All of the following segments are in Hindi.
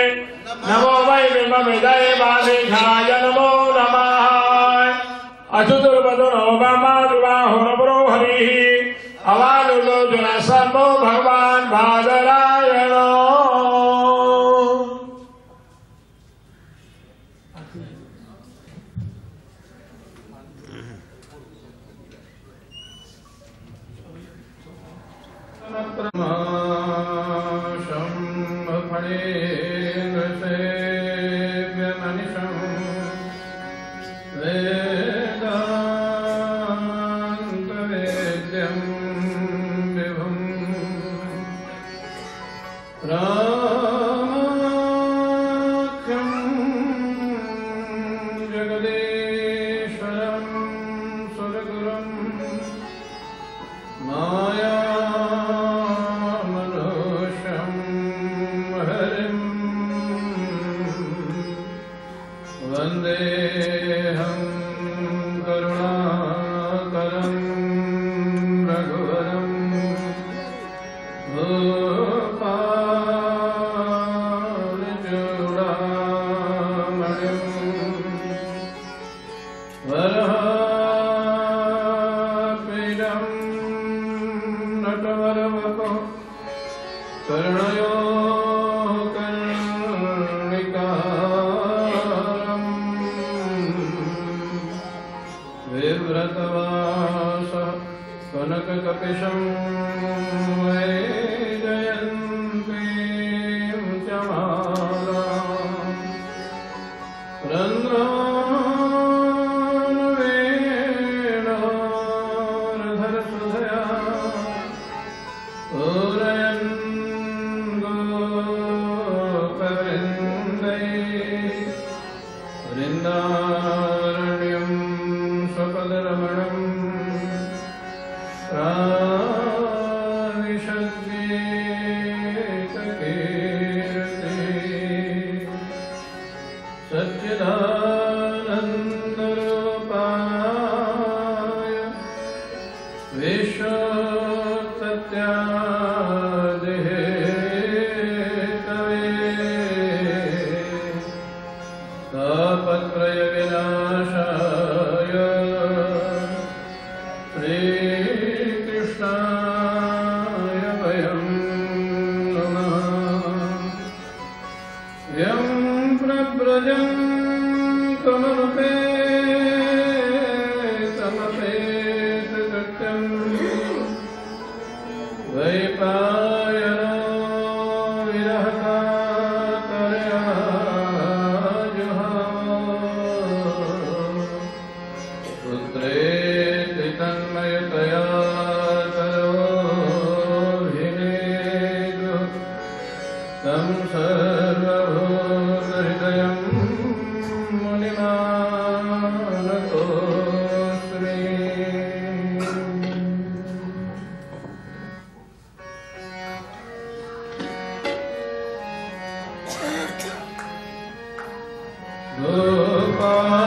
नमो वै नमो नम। अचुतुर्वधुनो बमादुराहुरपुरो हरिः अवानुलोचनः सर्वो भाद रन्ध्र ਗੋਪਾਲ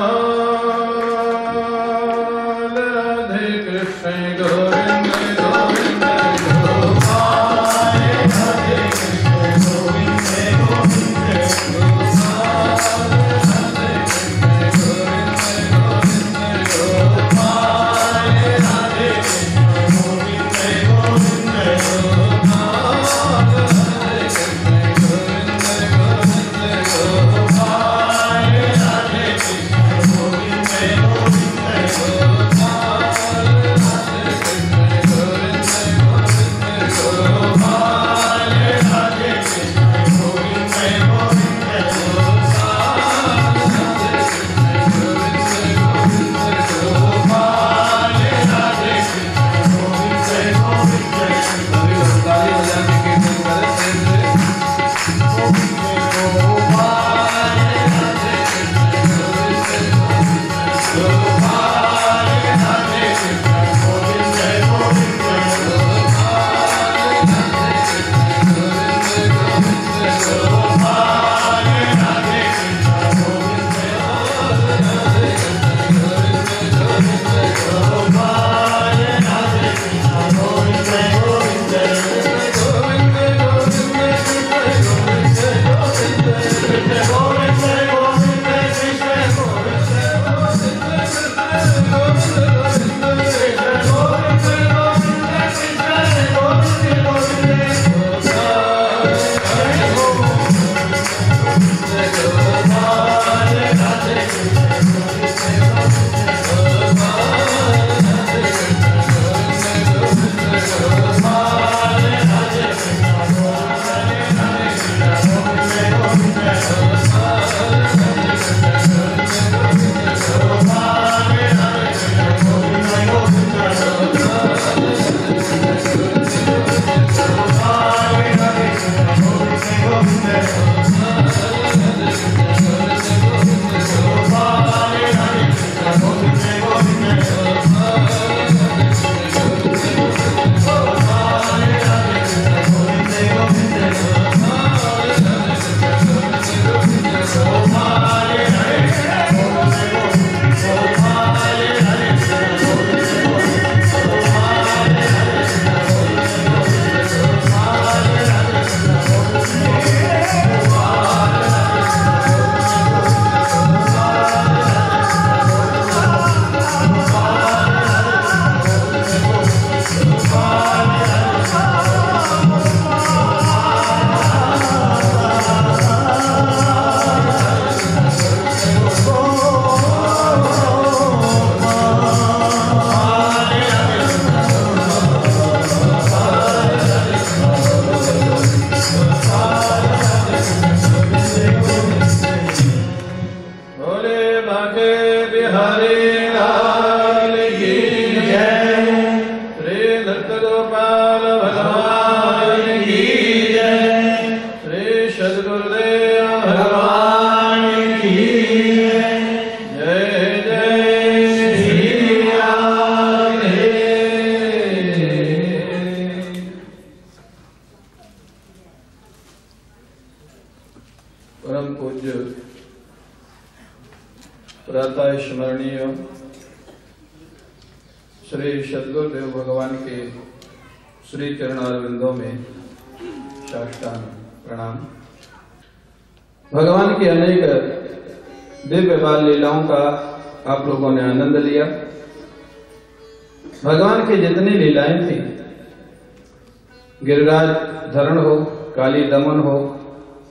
गिरिराज धरण हो, काली दमन हो,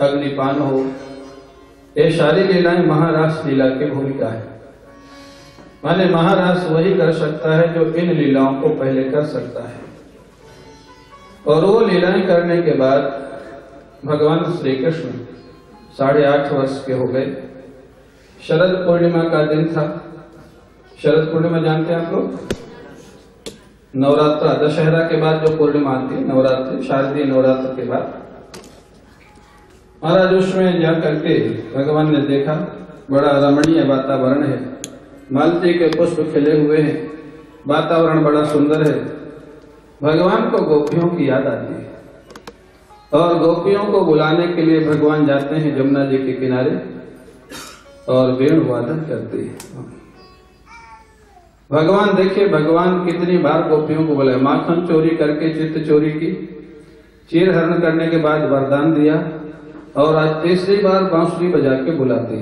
अग्निपान हो, ये सारी लीलाएँ महारास लीला की भूमिका है। माने महारास वही कर सकता है जो इन लीलाओं को पहले कर सकता है। और वो लीलाएँ करने के बाद भगवान श्री कृष्ण साढ़े आठ वर्ष के हो गए। शरद पूर्णिमा का दिन था। शरद पूर्णिमा जानते हैं आप लोग? नवरात्र, दशहरा के बाद जो पूर्णिमा आती है, नवरात्रि, शारदीय नवरात्र के बाद। महाराज, उसमें जा करके भगवान ने देखा, बड़ा रमणीय वातावरण है। मालती के पुष्प खिले हुए हैं। वातावरण बड़ा सुंदर है। भगवान को गोपियों की याद आती है। और गोपियों को बुलाने के लिए भगवान जाते हैं जमुना जी के किनारे और वेणु वादन करते हैं। भगवान देखिए भगवान कितनी बार गोपियों को बुलाए माखन चोरी करके चित्त चोरी की चीर हरण करने के बाद वरदान दिया और आज तीसरी बार बांसुरी बजा के बुलाते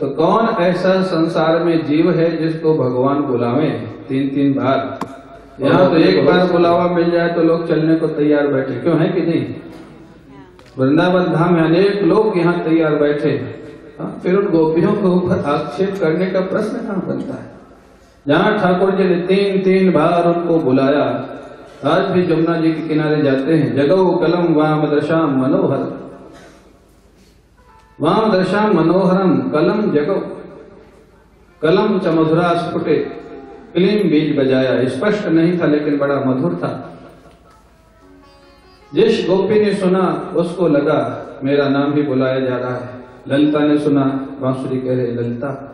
तो कौन ऐसा संसार में जीव है जिसको भगवान बुलावे? तीन तीन बार। यहाँ तो एक बार बुलावा मिल जाए तो लोग चलने को तैयार बैठे। क्यों है कि नहीं? वृंदावन धाम में अनेक लोग यहाँ तैयार बैठे। हाँ, फिर उन गोपियों के ऊपर आक्षेप करने का प्रश्न कहाँ बनता है? जहाँ ठाकुर जी ने तीन तीन बार उनको बुलाया। आज भी जमुना जी के किनारे जाते हैं। जगो कलम वाम दशाम मनोहर वाम दशाम मनोहरम, कलम जगो। कलम च मधुरा स्फुटे। क्लीम बीज बजाया। स्पष्ट नहीं था, लेकिन बड़ा मधुर था। जिस गोपी ने सुना, उसको लगा, मेरा नाम भी बुलाया जा रहा है। ललिता ने सुना, बांसुरी कह रहे, ललिता।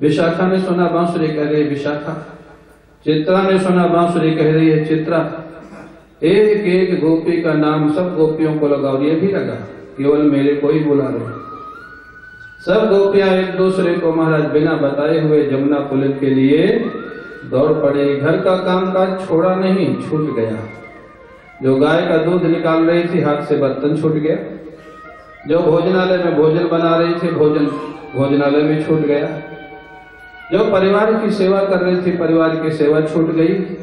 विशाखा ने सुना बांसुरी कह रही विशाखा। चित्रा ने सुना बांसुरी कह रही है चित्रा। एक एक गोपी का नाम सब गोपियों को लगा और ये भी लगा। केवल मेरे को ही बुला रहे। सब गोपियाँ एक दूसरे को महाराज बिना बताए हुए जमुना पुलिस के लिए दौड़ पड़े। घर का काम काज छोड़ा नहीं, छूट गया। जो गाय का दूध निकाल रही थी, हाथ से बर्तन छूट गया। जो भोजनालय में भोजन बना रही थी, भोजन भोजनालय में छूट गया। जो परिवार की सेवा कर रही थी, परिवार की सेवा छूट गई।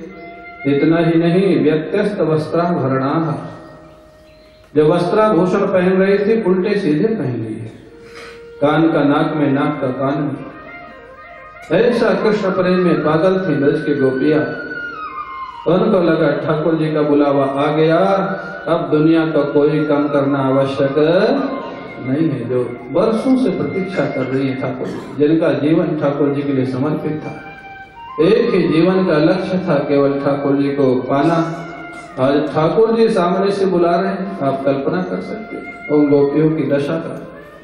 इतना ही नहीं, व्यत्यस्त वस्त्राभरणा। जो वस्त्राभूषण पहन रही थी, उल्टे सीधे पहन लिए। कान का नाक में, नाक का कान में। ऐसा कृष्ण प्रेम में पागल थी ब्रज की गोपिया। उनको लगा ठाकुर जी का बुलावा आ गया। अब दुनिया का कोई काम करना आवश्यक नहीं है, जो वर्षों से प्रतीक्षा कर रही है ठाकुर जिनका जीवन ठाकुर जी के लिए समर्पित था। एक ही जीवन का लक्ष्य था केवल ठाकुर जी को पाना। आज ठाकुर जी सामने से बुला रहे हैं, आप कल्पना कर सकते हैं, उन गोपियों की दशा का,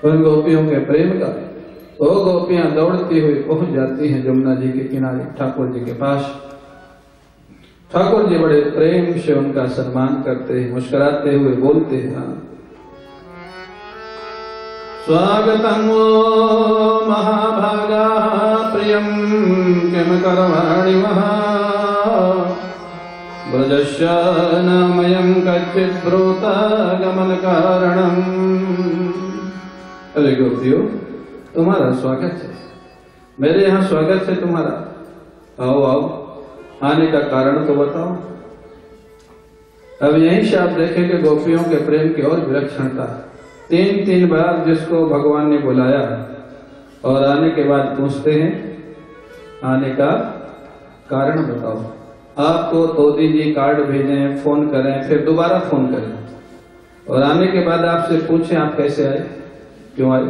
उन गोपियों के प्रेम का। वो गोपियाँ दौड़ती हुई पहुँच जाती हैं जमुना जी के किनारे, ठाकुर जी के पास। ठाकुर जी बड़े प्रेम से उनका सम्मान करते हैं, मुस्कुराते हुए बोलते हैं हाँ। स्वागतं वो महाभागा प्रियं किं कर्माणि महा। ब्रजस्य नामयं कच्चित् ब्रूतागमनकारणम् अरे गोपियो, तुम्हारा स्वागत है। मेरे यहाँ स्वागत है तुम्हारा। आओ आओ। आने का कारण तो बताओ। अब यहीं से आप देखेंगे गोपियों के प्रेम की और विलक्षणता। तीन तीन बार जिसको भगवान ने बुलाया और आने के बाद पूछते हैं, आने का कारण बताओ। आपको तोदी जी कार्ड भेजें, फ़ोन करें, फिर दोबारा फ़ोन करें। और आने के बाद आपसे पूछें, आप कैसे आए? क्यों आए?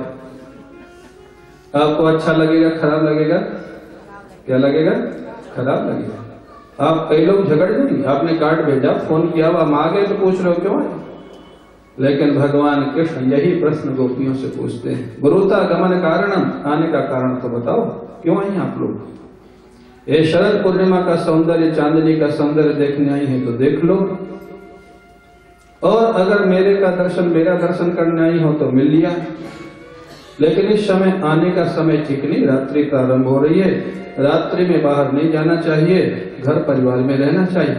आपको अच्छा लगेगा, खराब लगेगा? क्या लगेगा? खराब लगेगा। आप कई लोग झगड़ जाएँगे आपने कार्ड भेजा, फ़ोन किया अब हम आ गए तो पूछ रहे हो, क्यों आए? लेकिन भगवान कृष्ण यही प्रश्न गोपियों से पूछते हैं। गुरुता गमन कारणम, आने का कारण तो बताओ, क्यों आई आप लोग? ये शरद पूर्णिमा का सौंदर्य, चांदनी का सौंदर्य देखने आई है तो देख लो। और अगर मेरे का दर्शन मेरा दर्शन करने आई हो तो मिल लिया। लेकिन इस समय आने का समय ठीक नहीं रात्रि प्रारंभ हो रही है। रात्रि में बाहर नहीं जाना चाहिए, घर परिवार में रहना चाहिए।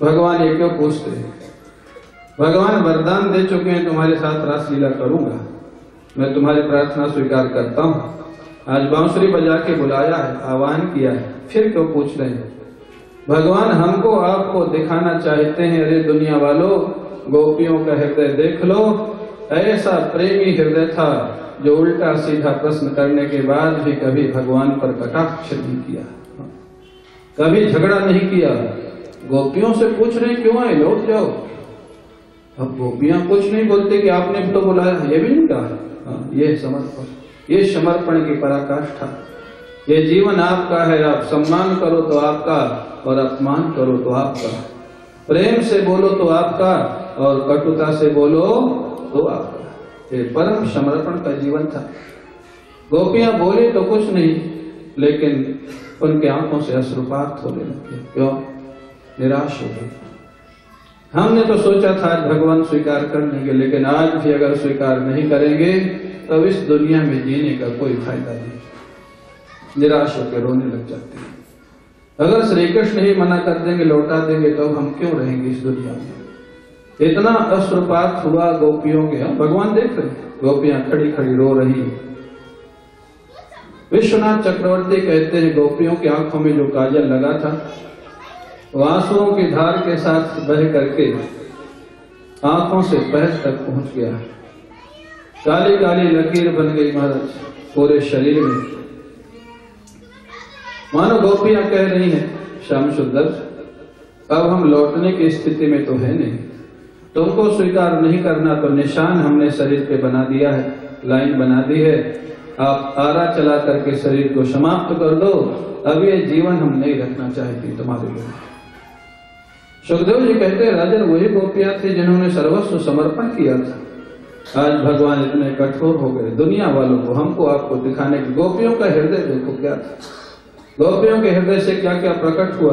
भगवान ये क्यों पूछते हैं? भगवान वरदान दे चुके हैं, तुम्हारे साथ रासलीला करूँगा। मैं तुम्हारी प्रार्थना स्वीकार करता हूँ। आज बांसुरी बजा के बुलाया है, आह्वान किया है, फिर क्यों पूछ रहे हैं? भगवान, हमको आपको दिखाना चाहते हैं, अरे दुनिया वालों गोपियों का हृदय देख लो। ऐसा प्रेमी हृदय था, जो उल्टा सीधा प्रश्न करने के बाद भी कभी भगवान पर कटाक्ष नहीं किया। कभी झगड़ा नहीं किया। गोपियों से पूछ रहे क्यों आए? लौट जाओ। अब गोपियाँ कुछ नहीं बोलते कि आपने तो बुलाया ये भी नहीं कहा ये समर्पण ये समर्पण की पराकाष्ठा। ये जीवन आपका है, आप सम्मान करो तो आपका, और अपमान करो तो आपका। प्रेम से बोलो तो आपका, और कटुता से बोलो तो आपका। ये परम समर्पण का जीवन था। गोपियाँ बोले तो कुछ नहीं, लेकिन उनके आँखों से अश्रुपात होने लगे। क्यों? निराश हो गए। हमने तो सोचा था भगवान स्वीकार कर लेंगे लेकिन आज भी अगर स्वीकार नहीं करेंगे, तब इस दुनिया में जीने का कोई फ़ायदा नहीं। निराश होकर रोने लग जाते हैं। अगर श्री कृष्ण ही मना कर देंगे, लौटा देंगे तो हम क्यों रहेंगे इस दुनिया में? इतना अश्रुपात हुआ गोपियों के, हम भगवान देख रहे हैं। गोपियाँ खड़ी खड़ी रो रही है। विश्वनाथ चक्रवर्ती कहते हैं, गोपियों की आँखों में जो काजल लगा था आंसुओं की धार के साथ बह करके आँखों से पैर तक पहुँच गया। काली काली लकीर बन गई महाराज, पूरे शरीर में। मानो गोपियाँ कह रही हैं, श्याम सुंदर, अब हम लौटने की स्थिति में तो है नहीं। तुमको स्वीकार नहीं करना तो निशान हमने शरीर पे बना दिया है, लाइन बना दी है। आप आरा चला करके शरीर को समाप्त कर दो, अब ये जीवन हम नहीं रखना चाहती तुम्हारे लिए। सुखदेव जी कहते हैं, राजन, वही गोपियाँ थे जिन्होंने सर्वस्व समर्पण किया था। आज भगवान इतने कठोर हो गए। दुनिया वालों को, हमको आपको दिखाने की गोपियों का हृदय देखो क्या था। गोपियों के हृदय से क्या क्या प्रकट हुआ?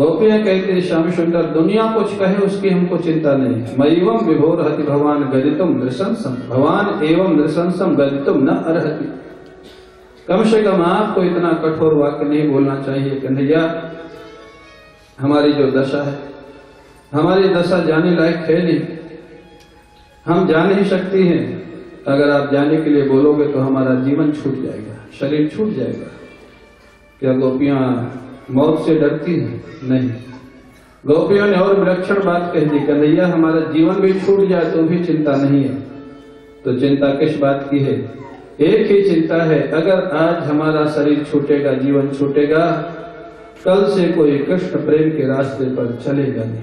गोपियाँ कहते श्याम सुंदर, दुनिया कुछ कहे, उसकी हमको चिंता नहीं मयम विभोर हति, भगवान गदितुम नृशंसम। भगवान एवं नृशंसम गदितुम न अर्हति। कम से कम आपको इतना कठोर वाक्य नहीं बोलना चाहिए कन्हैया हमारी जो दशा है। हमारी दशा जाने लायक है नहीं। हम जा नहीं सकती हैं। अगर आप जाने के लिए बोलोगे तो हमारा जीवन छूट जाएगा, शरीर छूट जाएगा। क्या गोपियाँ मौत से डरती हैं? नहीं। गोपियों ने और विलक्षण बात कह दी, कन्हैया, हमारा जीवन भी छूट जाए तो भी चिंता नहीं है। तो चिंता किस बात की है? एक ही चिंता है, अगर आज हमारा शरीर छूटेगा, जीवन छूटेगा कल से कोई कृष्ण प्रेम के रास्ते पर चलेगा नहीं।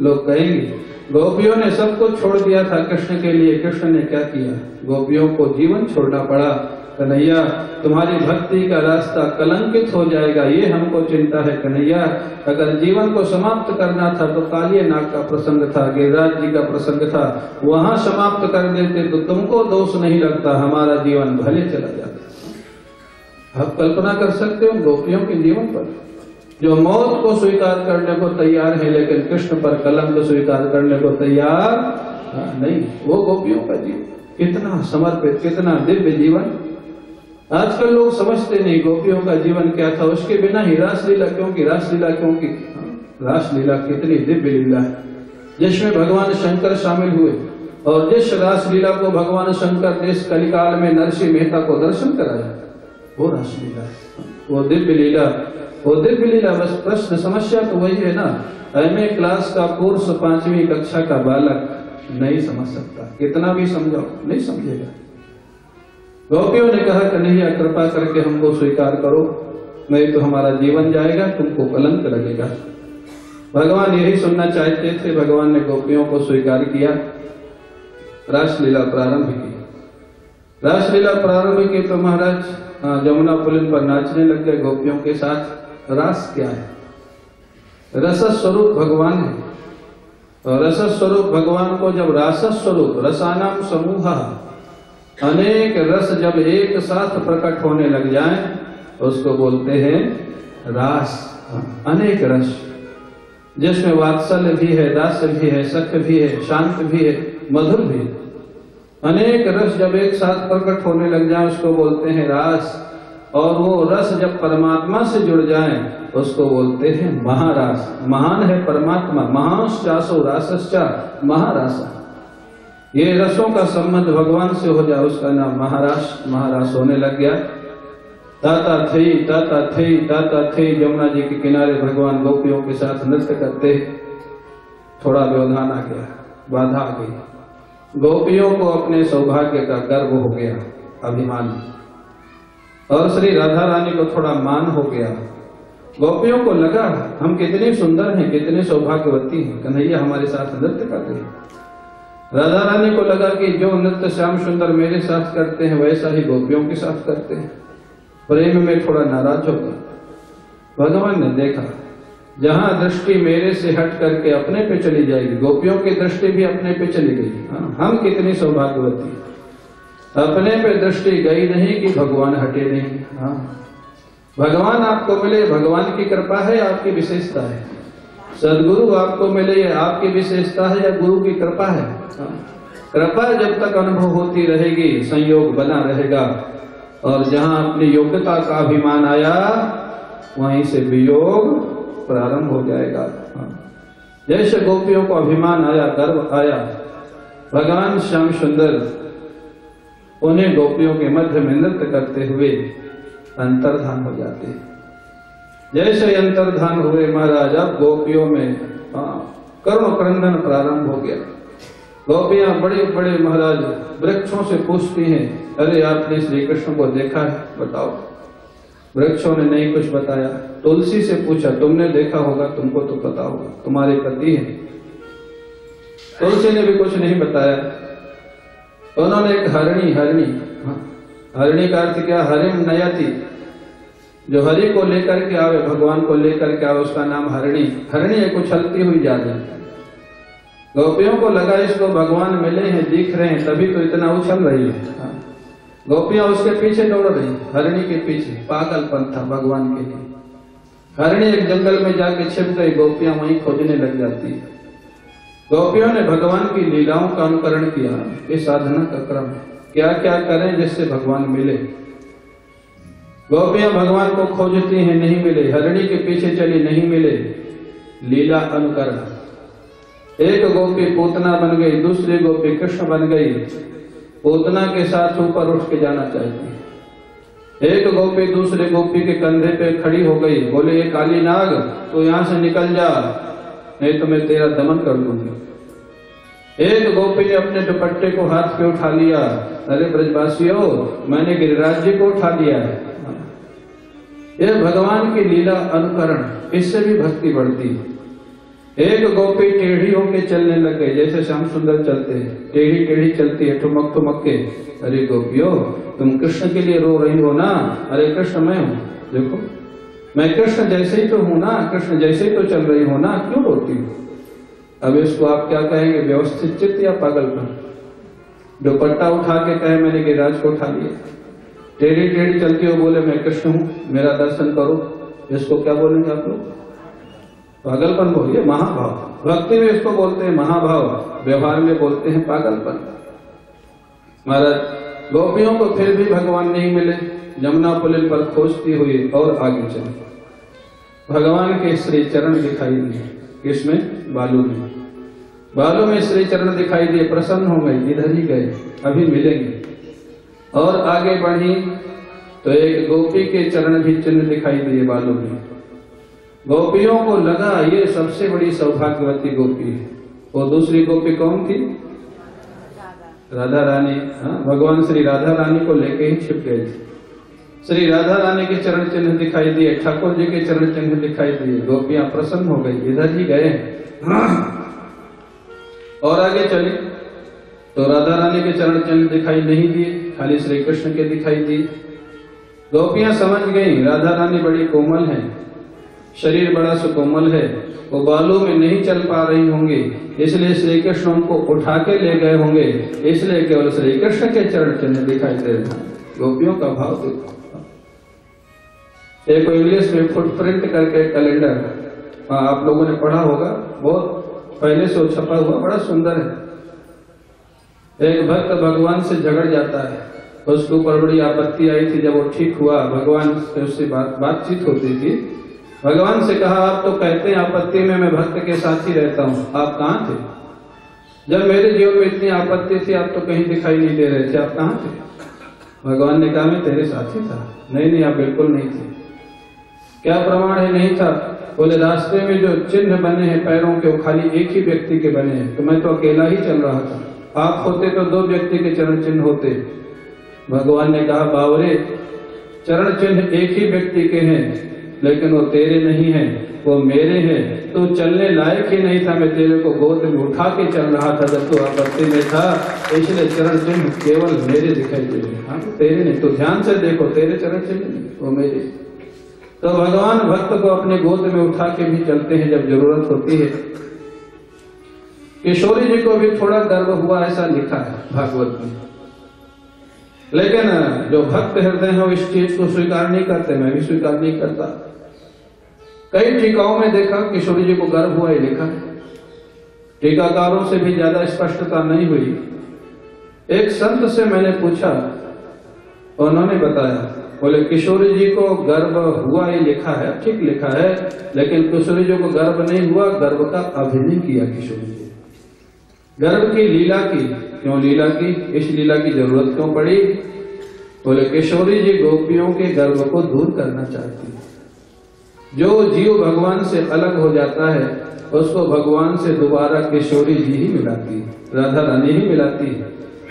लोग कहेंगे, गोपियों ने सब कुछ छोड़ दिया था कृष्ण के लिए। कृष्ण ने क्या किया? गोपियों को जीवन छोड़ना पड़ा। कन्हैया, तुम्हारी भक्ति का रास्ता कलंकित हो जाएगा। ये हमको चिंता है कन्हैया। अगर जीवन को समाप्त करना था तो कालिय नाग का प्रसंग था, गिरिराज जी का प्रसंग था। वहाँ समाप्त कर देते तो तुमको दोष नहीं लगता। हमारा जीवन भले चला जाता। आप कल्पना कर सकते हो गोपियों के जीवन पर। जो मौत को स्वीकार करने को तैयार है, लेकिन कृष्ण पर कलंक स्वीकार करने को तैयार नहीं। वो गोपियों का जीवन। कितना समर्पित, कितना दिव्य जीवन। आजकल लोग समझते नहीं गोपियों का जीवन क्या था। उसके बिना ही रासलीला, क्योंकि रासलीला क्योंकि रासलीला कितनी दिव्य लीला है। जिसमें भगवान शंकर शामिल हुए, और जिस रासलीला को भगवान शंकर इस कलिकाल में नरसिंह मेहता को दर्शन कराया, वो रासलीला वो दिव्य लीला वो दिव्य लीला बस प्रश्न समस्या तो वही है ना। एम क्लास का कोर्स पांचवी कक्षा का बालक नहीं समझ सकता। कितना भी समझाओ नहीं समझेगा। गोपियों ने कहा कन्हैया कृपा करके हमको स्वीकार करो। नहीं तो हमारा जीवन जाएगा तुमको कलंक लगेगा। भगवान यही सुनना चाहते थे। भगवान ने गोपियों को स्वीकार किया। रासलीला प्रारंभ की। रासलीला प्रारंभ की तो महाराज हाँ, जमुना पुलिन पर नाचने लग गए गोपियों के साथ। रास क्या है? रस स्वरूप भगवान है। रस स्वरूप भगवान को जब रास स्वरूप रसानाम समूह, अनेक रस जब एक साथ प्रकट होने लग जाए, उसको बोलते हैं रास। अनेक रस। जिसमें वात्सल्य भी है, दास्य भी है, सख्य भी है, शांत भी है, मधुर भी है। अनेक रस जब एक साथ प्रकट होने लग जाए, उसको बोलते हैं रास। और वो रस जब परमात्मा से जुड़ जाए, उसको बोलते हैं महारास। महान है परमात्मा। महाश्चासो रासश्चा, महारासा। ये रसों का संबंध भगवान से हो जाए, उसका नाम महारास। महारास होने लग गया। ताता थई ताता थई ताता थई। यमुना जी के किनारे भगवान गोपियों के साथ नृत्य करते थोड़ा व्यवधान आ गया, बाधा आ गई। गोपियों को अपने सौभाग्य का गर्व हो गया, अभिमान। और श्री राधा रानी को थोड़ा मान हो गया। गोपियों को लगा हम कितने सुंदर हैं कितने सौभाग्यवती हैं कन्हैया हमारे साथ नृत्य कर रहे हैं। राधा रानी को लगा कि जो नृत्य श्याम सुंदर मेरे साथ करते हैं वैसा ही गोपियों के साथ करते हैं। प्रेम में थोड़ा नाराज़ हो गया। भगवान ने देखा जहाँ दृष्टि मेरे से हट करके अपने पे चली जाएगी गोपियों की दृष्टि भी अपने पे चली गई हाँ, हम कितनी सौभाग्यवती अपने पे दृष्टि गई नहीं कि भगवान हटे नहीं। हाँ। भगवान आपको मिले, भगवान की कृपा है, आपकी विशेषता है। सदगुरु आपको मिले ये आपकी विशेषता है या गुरु की कृपा है? हाँ। कृपा जब तक अनुभव होती रहेगी, संयोग बना रहेगा। और जहाँ अपनी योग्यता का अभिमान आया, वहीं से वियोग प्रारंभ हो जाएगा। हाँ। जैसे गोपियों को अभिमान आया, गर्व आया। भगवान श्याम सुंदर उन्हें गोपियों के मध्य में नृत्य करते हुए अंतर्धान हो जाते जैसे अंतर्धान हुए महाराज अब गोपियों में हाँ, करुण क्रंदन प्रारंभ हो गया। गोपियाँ बड़े बड़े महाराज वृक्षों से पूछती हैं अरे आपने श्री कृष्ण को देखा है? बताओ। वृक्षों ने नहीं कुछ बताया। तुलसी से पूछा तुमने देखा होगा तुमको तो पता होगा तुम्हारे पति हैं। तुलसी ने भी कुछ नहीं बताया। उन्होंने एक हरणी हरणी। हरणी का अर्थ क्या? हरिम नया थी जो हरि को लेकर के आवे, भगवान को लेकर के आवे, उसका नाम हरणी। हरणी एक उछलती हुई जा रही गोपियों को लगा इसको भगवान मिले हैं, दिख रहे हैं, तभी तो इतना उछल रही है। हाँ। गोपियाँ उसके पीछे दौड़ रही हरणी के पीछे। पागलपन था भगवान के लिए। हरणी एक जंगल में जाके छिप गई, गोपियाँ वहीं खोजने लग जाती है। गोपियों ने भगवान की लीलाओं का अनुकरण किया। ये साधना का क्रम क्या क्या करें जिससे भगवान मिले? गोपियाँ भगवान को खोजती हैं, नहीं मिले। हरणी के पीछे चली, नहीं मिले। लीला अनुकरण। एक गोपी पूतना बन गई, दूसरी गोपी कृष्ण बन गई। पूतना के साथ ऊपर उठ के जाना चाहती एक गोपी दूसरे गोपी के कंधे पे खड़ी हो गई। बोले, ये काली नाग तो यहाँ से निकल जा। नहीं तो मैं तेरा दमन कर दूँगी एक गोपी ने अपने दुपट्टे को हाथ पे उठा लिया। अरे ब्रजवासियों, मैंने गिरिराज जी को उठा लिया है। यह भगवान की लीला अनुकरण, इससे भी भक्ति बढ़ती। एक गोपी टेढ़ी होके चलने लग गई, जैसे श्याम सुंदर चलते हैं। टेढ़ी टेढ़ी चलती है, ठुमक ठुमक के। अरे गोपियों, तुम कृष्ण के लिए रो रही हो ना? अरे कृष्ण, मैं हूँ। देखो। मैं कृष्ण जैसे ही तो हूँ ना, कृष्ण जैसे ही तो चल रही हो ना, क्यों रोती हूँ? अब इसको आप क्या कहेंगे, व्यवस्थित चित्त या पागलपन दुपट्टा उठा के कहे मैंने गिरिराज को उठा लिया टेढ़ी टेढ़ी चलती हो बोले, मैं कृष्ण हूँ, मेरा दर्शन करो। इसको क्या बोलेंगे आप लोग? पागलपन बोलिए, महाभाव। भक्ति में इसको बोलते हैं महाभाव। व्यवहार में बोलते हैं पागलपन। महाराज गोपियों को फिर भी भगवान नहीं मिले। जमुना पुलिन पर खोजती हुई और आगे चली। भगवान के श्री चरण दिखाई दिए। किसमें? बालू में। बालू में श्री चरण दिखाई दिए, प्रसन्न हो गए, इधर ही गए, अभी मिलेंगे। और आगे बढ़ी तो एक गोपी के चरण भी चिन्ह दिखाई दिए बालू में। गोपियों को लगा, ये सबसे बड़ी सौभाग्यवती गोपी है। वो दूसरी गोपी कौन थी? राधा रानी हाँ भगवान श्री राधा रानी को लेके ही छिप गए थे। श्री राधा रानी के चरण चिन्ह दिखाई दिए, ठाकुर जी के चरण चिन्ह दिखाई दिए, गोपियाँ प्रसन्न हो गई, इधर ही गए और आगे चले। तो राधा रानी के चरण चिन्ह दिखाई नहीं दिए, खाली श्री कृष्ण के दिखाई दिए। गोपियाँ समझ गई, राधा रानी बड़ी कोमल है। शरीर बड़ा सुकोमल है। वो बालों में नहीं चल पा रही होंगी इसलिए श्री कृष्ण उनको उठा के ले गए होंगे इसलिए केवल श्री कृष्ण के चरण चिन्ह दिखाई दे रहे गोपियों का भाव देखो एक इंग्लिश में फुटप्रिंट करके कैलेंडर हाँ, आप लोगों ने पढ़ा होगा बहुत पहले से छपा हुआ बड़ा सुंदर है। एक भक्त भगवान से झगड़ जाता है। उसके ऊपर बड़ी आपत्ति आई थी जब वो ठीक हुआ भगवान से उससे बात बातचीत होती थी। भगवान से कहा, आप तो कहते हैं, आपत्ति में मैं भक्त के साथ ही रहता हूँ। आप कहाँ थे? जब मेरे जीवन में इतनी आपत्ति थी, आप तो कहीं दिखाई नहीं दे रहे थे। आप कहाँ थे? भगवान ने कहा, मैं तेरे साथ ही था। नहीं नहीं, आप बिल्कुल नहीं थे। क्या प्रमाण है? नहीं था। बोले, रास्ते में जो चिन्ह बने हैं पैरों के, वो खाली एक ही व्यक्ति के बने हैं। तो मैं तो अकेला ही चल रहा था। आप होते तो दो व्यक्ति के चरण चिन्ह होते। भगवान ने कहा, बावरे, चरण चिन्ह एक ही व्यक्ति के हैं। लेकिन वो तेरे नहीं है वो मेरे हैं। तो चलने लायक ही नहीं था, मैं तेरे को गोद में उठा के चल रहा था। जब तू आपत्ति में था इसलिए चरण चिन्ह केवल मेरे दिखाई दे रहे हाँ। तेरे नहीं तो ध्यान से देखो, तेरे चरण चिन्ह नहीं, वो मेरे। तो भगवान भक्त को अपने गोद में उठा के भी चलते हैं जब ज़रूरत होती है। किशोरी जी को भी थोड़ा गर्व हुआ, ऐसा लिखा है भागवत में। लेकिन जो भक्त हृदय है, वो इस चीज़ को स्वीकार नहीं करते, मैं भी स्वीकार नहीं करता। कई टीकाओं में देखा, किशोरी जी को गर्व हुआ ही लिखा। है टीकाकारों से भी ज़्यादा स्पष्टता नहीं हुई। एक संत से मैंने पूछा उन्होंने बताया, बोले, किशोरी जी को गर्व हुआ, ये लिखा है, ठीक लिखा है, लेकिन किशोरी जी को गर्व नहीं हुआ, गर्व का अभिनय किया किशोरी जी। गर्व की लीला की, क्यों लीला की, इस लीला की ज़रूरत क्यों पड़ी? बोले, किशोरी जी गोपियों के गर्व को दूर करना चाहती है। जो जीव भगवान से अलग हो जाता है, उसको भगवान से दोबारा किशोरी जी ही मिलाती है, राधा रानी ही मिलाती है।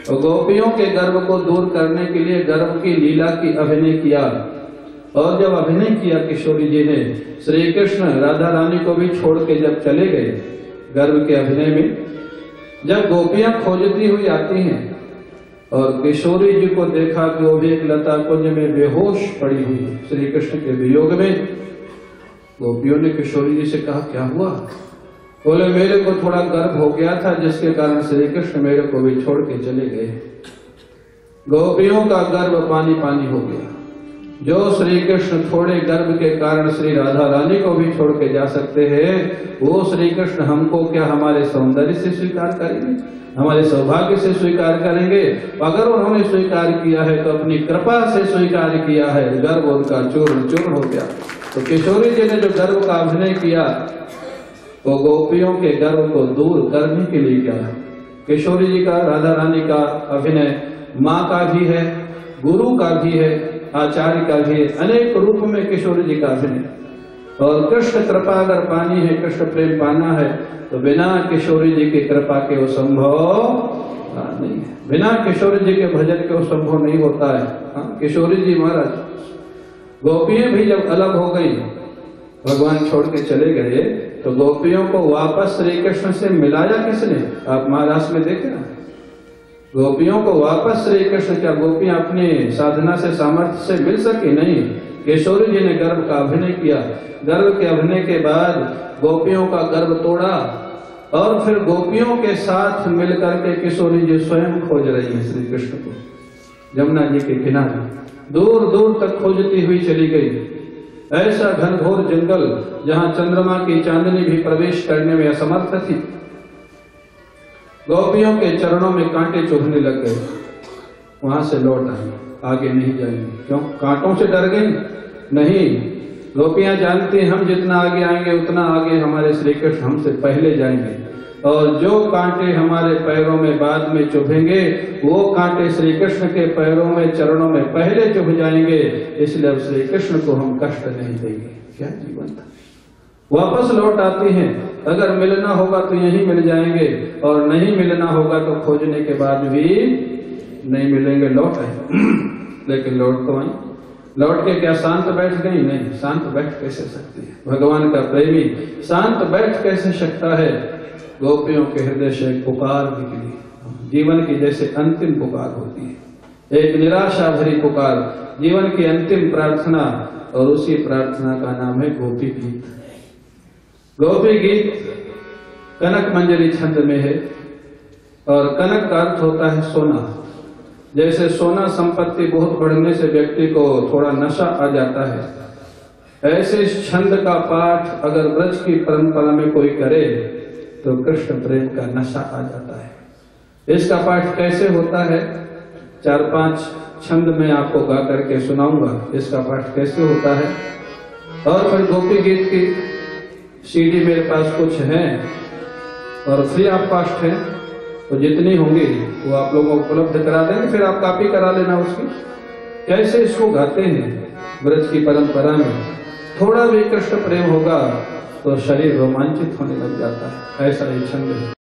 और गोपियों के गर्व को दूर करने के लिए गर्व की लीला की अभिनय किया। और जब अभिनय किया किशोरी जी ने श्री कृष्ण राधा रानी को भी छोड़ के जब चले गए गर्व के अभिनय में, जब गोपियाँ खोजती हुई आती हैं, और किशोरी जी को देखा कि वो भी एक लता कुंज में बेहोश पड़ी हुई श्री कृष्ण के वियोग में गोपियों ने किशोरी जी से कहा, क्या हुआ? बोले, मेरे को थोड़ा गर्व हो गया था, जिसके कारण श्री कृष्ण मेरे को भी छोड़ के चले गए। गोपियों का गर्व पानी पानी हो गया। जो श्री कृष्ण थोड़े गर्भ के कारण श्री राधा रानी को भी छोड़ के जा सकते हैं, वो श्री कृष्ण हमको क्या हमारे सौंदर्य से स्वीकार करेंगे? हमारे सौभाग्य से स्वीकार करेंगे। अगर उन्होंने स्वीकार किया है तो अपनी कृपा से स्वीकार किया है। गर्व उनका चूर्ण चूर्ण हो गया। तो किशोरी जी ने जो गर्व का अभिनय किया, वो गोपियों के गर्व को दूर करने के लिए किया किशोरी जी का, राधा रानी का अभिनय माँ का भी है, गुरु का भी है, आचार्य का भी है, अनेक रूप में किशोरी जी का अभिनय। और कृष्ण कृपा अगर पानी है, कृष्ण प्रेम पाना है तो बिना किशोरी जी की कृपा के वो संभव नहीं है। बिना किशोरी जी के भजन के वो संभव नहीं होता है। हाँ किशोरी जी महाराज, गोपियाँ भी जब अलग हो गई, भगवान छोड़ के चले गए तो गोपियों को वापस श्री कृष्ण से मिलाया किसने? आप महाराष्ट्र में देखे ना गोपियों को वापस श्री कृष्ण क्या गोपियाँ अपनी साधना से, सामर्थ्य से मिल सकी? नहीं। किशोरी जी ने गर्भ का अभिनय किया। गर्भ के अभिनय के बाद गोपियों का गर्भ तोड़ा और फिर गोपियों के साथ मिलकर के किशोरी जी स्वयं खोज रही है श्री कृष्ण को। जमुना जी के किनारे दूर दूर तक खोजती हुई चली गई। ऐसा घनघोर जंगल जहाँ चंद्रमा की चांदनी भी प्रवेश करने में असमर्थ थी। गोपियों के चरणों में कांटे चुभने लग गए। वहाँ से लौट आए। आगे नहीं जाएँगे। क्यों? कांटों से डर गए? नहीं। गोपियाँ जानती हैं, हम जितना आगे आएँगे, उतना आगे हमारे श्री कृष्ण हमसे पहले जाएँगे। और जो कांटे हमारे पैरों में बाद में चुभेंगे, वो कांटे श्री कृष्ण के पैरों में, चरणों में पहले चुभ जाएँगे। इसलिए अब श्री कृष्ण को हम कष्ट नहीं देंगे। क्या जीवन था वापस लौट आती हैं। अगर मिलना होगा तो यहीं मिल जाएँगे। और नहीं मिलना होगा तो खोजने के बाद भी नहीं मिलेंगे, लौट आए लेकिन लौट तो आई। लौट के क्या शांत बैठ गई? नहीं, शांत बैठ कैसे सकती है? भगवान का प्रेमी शांत बैठ कैसे सकता है? गोपियों के हृदय से पुकार निकली। जीवन की जैसे अंतिम पुकार होती है। एक निराशा भरी पुकार। जीवन की अंतिम प्रार्थना और उसी प्रार्थना का नाम है गोपी गीत। गोपी गीत कनक मंजरी छंद में है और कनक का अर्थ होता है सोना। जैसे सोना संपत्ति बहुत बढ़ने से व्यक्ति को थोड़ा नशा आ जाता है। ऐसे छंद का पाठ अगर ब्रज की परंपरा में कोई करे तो कृष्ण प्रेम का नशा आ जाता है। इसका पाठ कैसे होता है? चार पाँच छंद में आपको गा करके सुनाऊँगा। इसका पाठ कैसे होता है? और फिर गोपी गीत की सीडी मेरे पास कुछ है और फ्री ऑफ़ कॉस्ट है। तो जितनी होंगी वो आप लोगों को उपलब्ध करा देंगे, फिर आप कॉपी करा लेना उसकी। कैसे इसको गाते हैं, ब्रज की परंपरा में, थोड़ा भी कृष्ण प्रेम होगा तो शरीर रोमांचित होने लग जाता है, ऐसा ही छंद है।